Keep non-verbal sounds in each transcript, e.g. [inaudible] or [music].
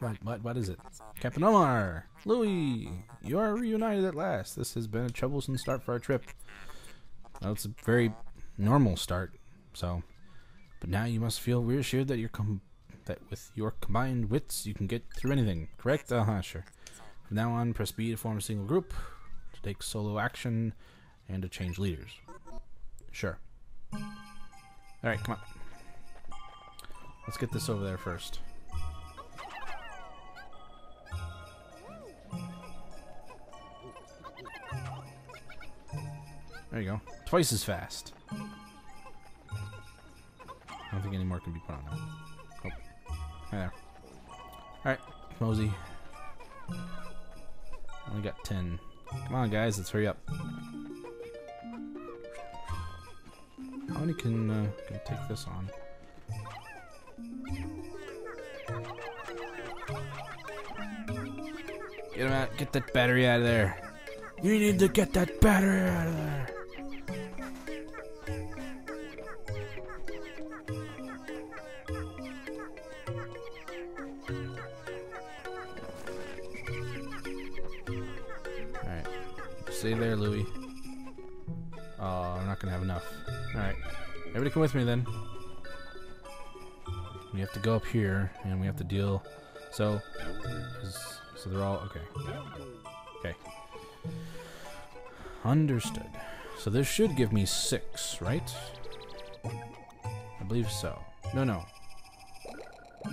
What, what, what is it? Captain Olimar! Louie! You are reunited at last. This has been a troublesome start for our trip. Well, it's a very normal start, so. But now you must feel reassured that you're com- that with your combined wits you can get through anything, correct? Uh huh, sure. From now on, press B to form a single group, to take solo action, and to change leaders. Sure. Alright, come on. Let's get this over there first. There you go. Twice as fast. I don't think any more can be put on that. Oh. Right there. Alright, Mosey. Only got 10. Come on, guys, let's hurry up. How many can, uh, can take this on? Get him out. Get that battery out of there. You need to get that battery out of there. Stay there, Louie. Oh, I'm not gonna have enough. Alright. Everybody come with me then. We have to go up here and we have to deal so so they're all okay. Okay. Understood. So this should give me six, right? I believe so. No no.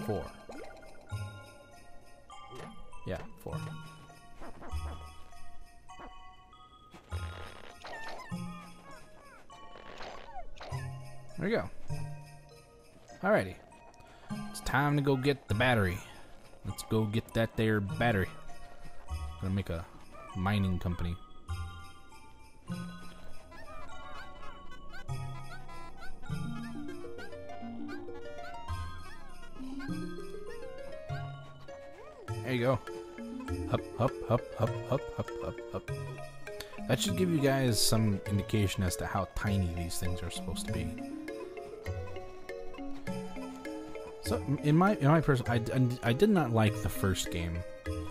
Four. Yeah, There you go. Alrighty. It's time to go get the battery. Let's go get that there battery. Gonna make a mining company. There you go. Up, up, up, up, up, up, up, up. That should give you guys some indication as to how tiny these things are supposed to be. So in my in my person, I, I, did not like the first game.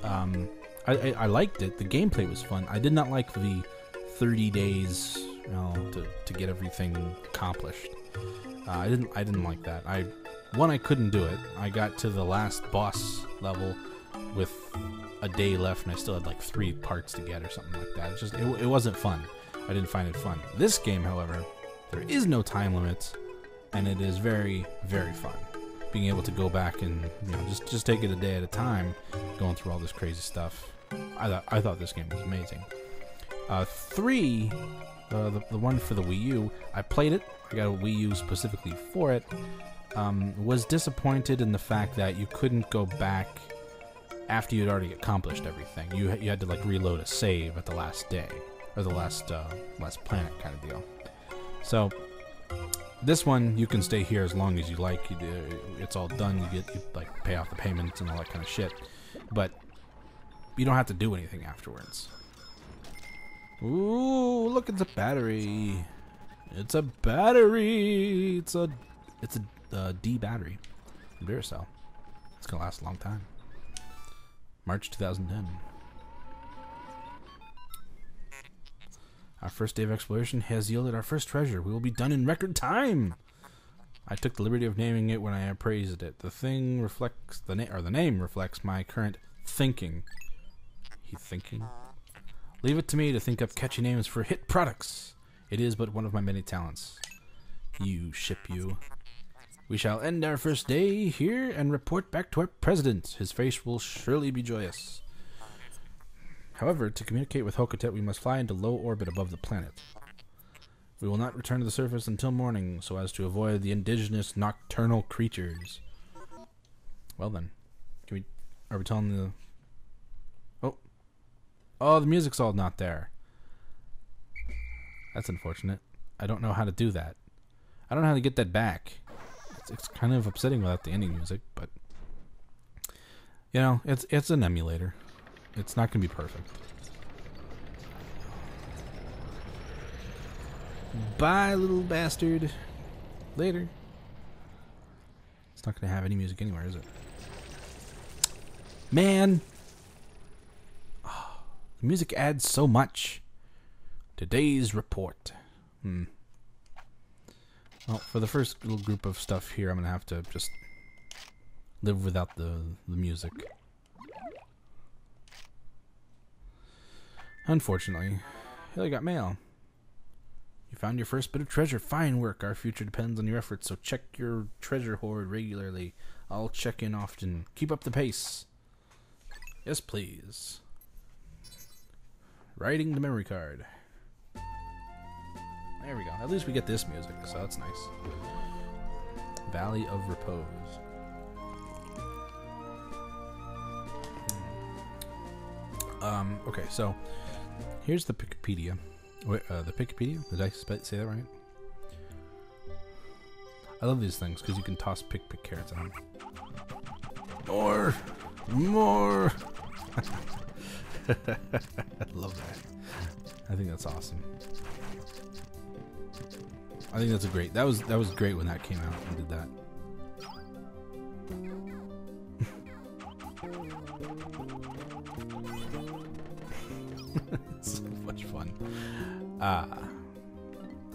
Um, I, I, I liked it. The gameplay was fun. I did not like the 30 days, you know, to, to get everything accomplished. Uh, I didn't I didn't like that. I one I couldn't do it. I got to the last boss level with a day left, and I still had like three parts to get or something like that. It just it, it wasn't fun. I didn't find it fun. This game, however, there is no time limit, and it is very very fun being able to go back and you know just just take it a day at a time, going through all this crazy stuff. I thought I thought this game was amazing. Uh, three, uh, the the one for the Wii U, I played it. I got a Wii U specifically for it. Um, was disappointed in the fact that you couldn't go back after you'd already accomplished everything. You you had to like reload a save at the last day or the last uh, last planet kind of deal. So this one you can stay here as long as you like. Uh, it's all done. You get you like pay off the payments and all that kind of shit, but you don't have to do anything afterwards. Ooh, look! It's a battery. It's a battery. It's a it's a uh, D battery. Duracell. It's gonna last a long time. March 2010. Our first day of exploration has yielded our first treasure. We will be done in record time. I took the liberty of naming it when I appraised it. The thing reflects the name, or the name reflects my current thinking. He thinking. Leave it to me to think up catchy names for hit products. It is but one of my many talents. You ship you. We shall end our first day here and report back to our president. His face will surely be joyous. However, to communicate with Hocotate, we must fly into low orbit above the planet. We will not return to the surface until morning, so as to avoid the indigenous nocturnal creatures. Well then, can we? Are we telling the? Oh, oh, the music's all not there. That's unfortunate. I don't know how to do that. I don't know how to get that back. It's, it's kind of upsetting without the ending music, but you know, it's it's an emulator. It's not gonna be perfect. Bye, little bastard. Later. It's not gonna have any music anywhere, is it? Man, oh, the music adds so much. Today's report. Hmm. Well, for the first little group of stuff here, I'm gonna have to just live without the the music. Unfortunately, I got mail. You found your first bit of treasure. Fine work. Our future depends on your efforts, so check your treasure hoard regularly. I'll check in often. Keep up the pace. Yes, please. Writing the memory card. There we go. At least we get this music, so that's nice. Valley of Repose. Hmm. Um, okay, so here's the Piklopedia. Wait, uh, the Piklopedia? Did I say that right? I love these things because you can toss Pikpik carrots at them. More! More! I [laughs] love that. I think that's awesome. I think that's a great. That was that was great when that came out and did that. [laughs] Ah.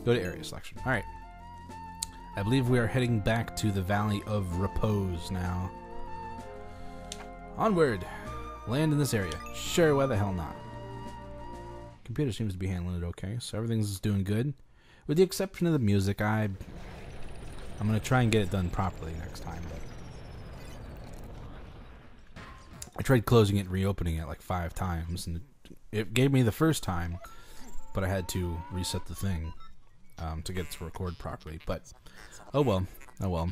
Go to area selection. All right. I believe we are heading back to the Valley of Repose now. Onward. Land in this area. Sure, why the hell not? Computer seems to be handling it okay, so everything's doing good. With the exception of the music, I I'm gonna try and get it done properly next time. But I tried closing it and reopening it like five times, and it gave me the first time, but I had to reset the thing um, to get it to record properly. But oh well, oh well.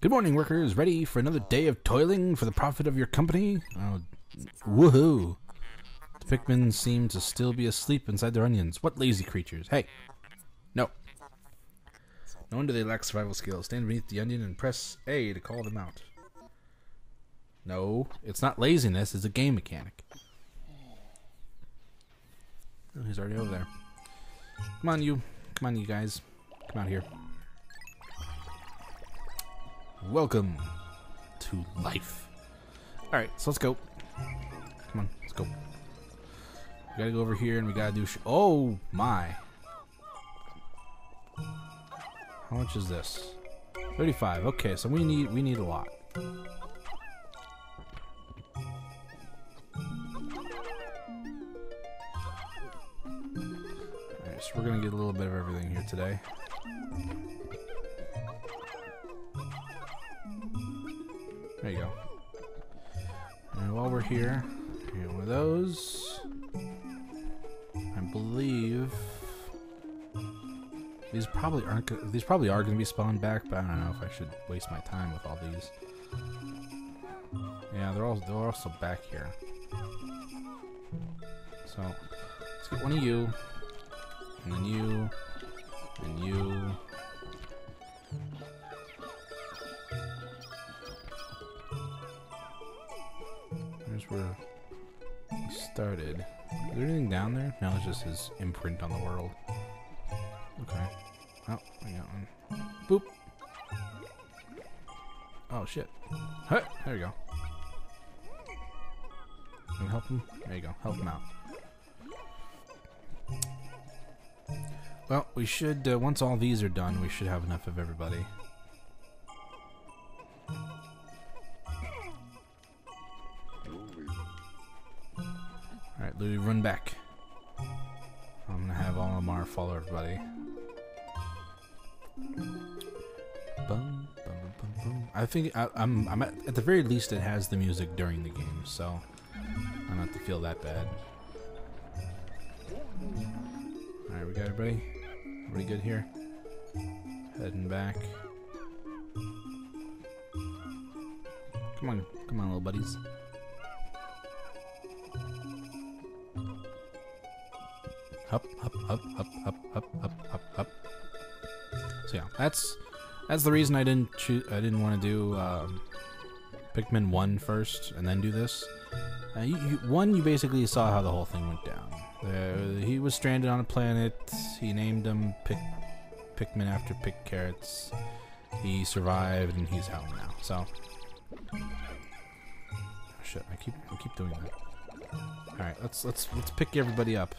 Good morning, workers. Ready for another day of toiling for the profit of your company? Oh, woohoo! The Pikmin seem to still be asleep inside their onions. What lazy creatures! Hey, no. No wonder they lack survival skills. Stand beneath the onion and press A to call them out. No, it's not laziness, it's a game mechanic. Oh, he's already over there. Come on, you. Come on, you guys. Come out here. Welcome to life. Alright, so let's go. Come on, let's go. We gotta go over here and we gotta do. oh my. How much is this? 35. Okay, so we need we need a lot. So we're gonna get a little bit of everything here today. There you go. And while we're here, here one of those. I believe these probably aren't. These probably are to be spawned back, but I don't know if I should waste my time with all these. Yeah, they're all they're also back here. So let's get one of you, and then you, and you. There's where we started. Is there anything down there? No, it's just his imprint on the world. Okay. Oh, I got one. Boop. Oh, shit. Huh, there we go. Can help him? There you go. Help him out. Well, we should, uh, once all these are done, we should have enough of everybody. Alright, Louie, run back. I'm gonna have Olimar follow everybody. Bum, I think I, am I'm, I'm at, at the very least it has the music during the game, so I don't have to feel that bad. Alright, we got everybody? Everybody good here? Heading back. Come on, come on, little buddies. Up, up, up, up, up, up, up, up, up. So yeah, that's that's the reason I didn't choose. I didn't want to do um, Pikmin one first and then do this. Uh, you, you, one, you basically saw how the whole thing went down. Uh, was stranded on a planet. He named him Pick Pikmin after Pick Carrots. He survived and he's home now. So oh, shit! I keep I keep doing that. All right, let's let's let's pick everybody up.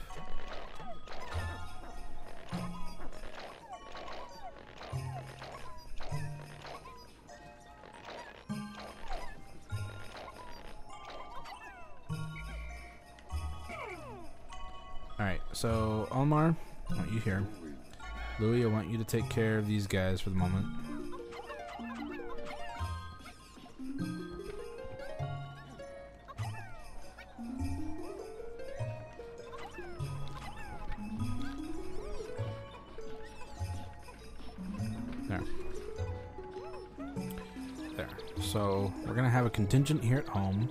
Alright, so Olimar, I want you here. Louie, I want you to take care of these guys for the moment. There. There. So, we're gonna have a contingent here at home.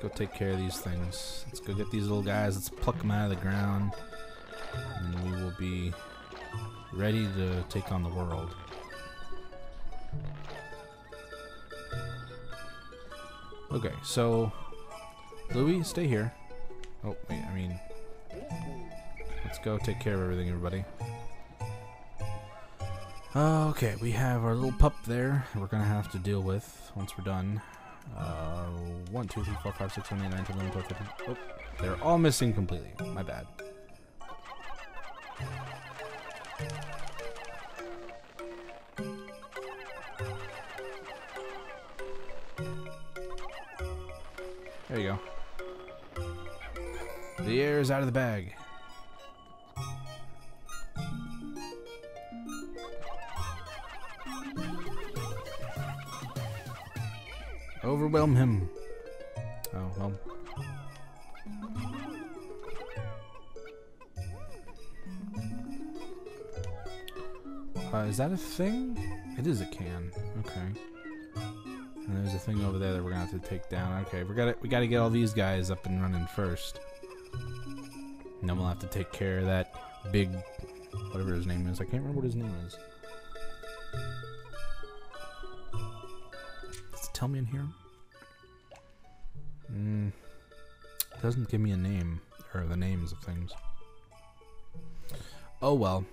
Let's go take care of these things. Let's go get these little guys. Let's pluck them out of the ground. And we will be ready to take on the world. Okay, so Louie, stay here. Oh, wait, I mean, let's go take care of everything, everybody. Okay, we have our little pup there. We're gonna have to deal with once we're done. Uh, 1, 2, 3, 4, 5, 6, 7, 8, 9, 10, 11, 12, 13. Oh, they're all missing completely. My bad. There you go. The air is out of the bag. Overwhelm him. Oh, well. Uh, is that a thing? It is a can. Okay. And there's a thing over there that we're gonna have to take down. Okay, we gotta we gotta get all these guys up and running first. And then we'll have to take care of that big whatever his name is. I can't remember what his name is. Tell me in here? Mm, doesn't give me a name or the names of things. Oh well.